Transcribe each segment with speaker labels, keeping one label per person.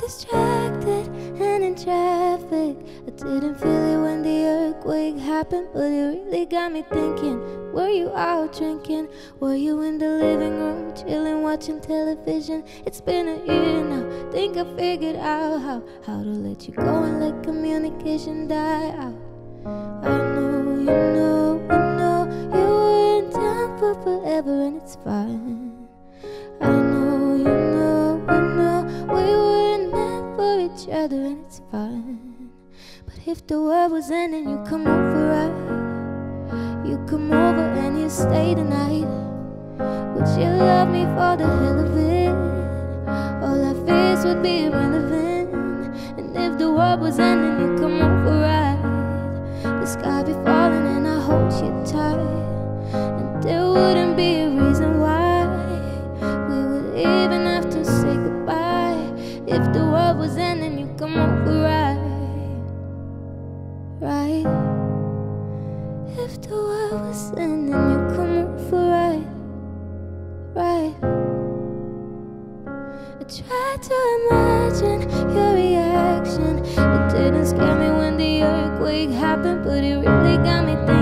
Speaker 1: distracted and in traffic. I didn't feel it when the earthquake happened, but it really got me thinking. Were you out drinking? Were you in the living room, chilling, watching television? It's been a year now. Think I figured out how how to let you go and let communication die out. I know you know, and it's fine. But if the world was ending, you come over, right? You come over and you'd stay the night. Would you love me for the hell of it? All our fears would be irrelevant. And if the world was ending, you'd come over? Right? If the world was ending, you come over, right? Right? I tried to imagine your reaction. It didn't scare me when the earthquake happened, but it really got me thinking.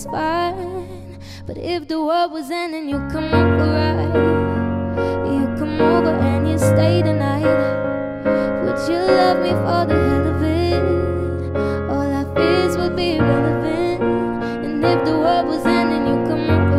Speaker 1: It's fine. But if the world was ending, you come over, right? You come over and you stay the night. Would you love me for the hell of it? All our fears would be relevant. And if the world was ending, you come over,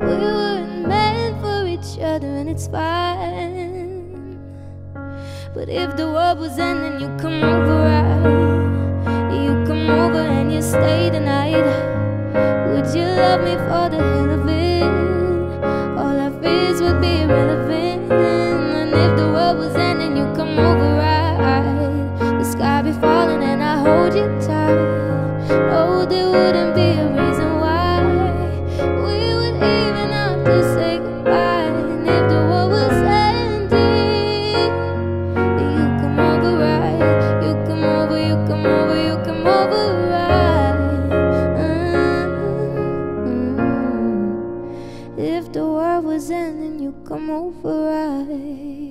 Speaker 1: we weren't meant for each other, and it's fine. But if the world was ending, you come over, right? You come over and you stay the night. Would you love me for the hell of it? All our fears would be irrelevant. Come over, right?